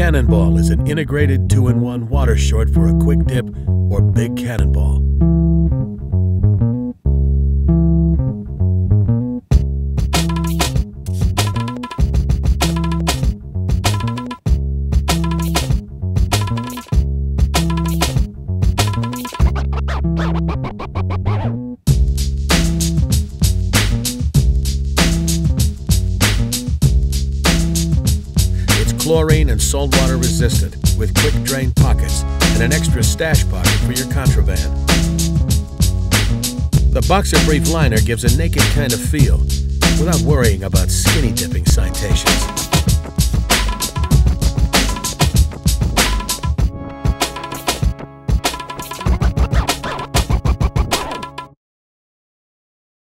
Cannonball is an integrated two in one water short for a quick dip or big cannonball. Chlorine and saltwater resistant with quick drain pockets and an extra stash pocket for your contraband. The boxer brief liner gives a naked kind of feel without worrying about skinny dipping citations.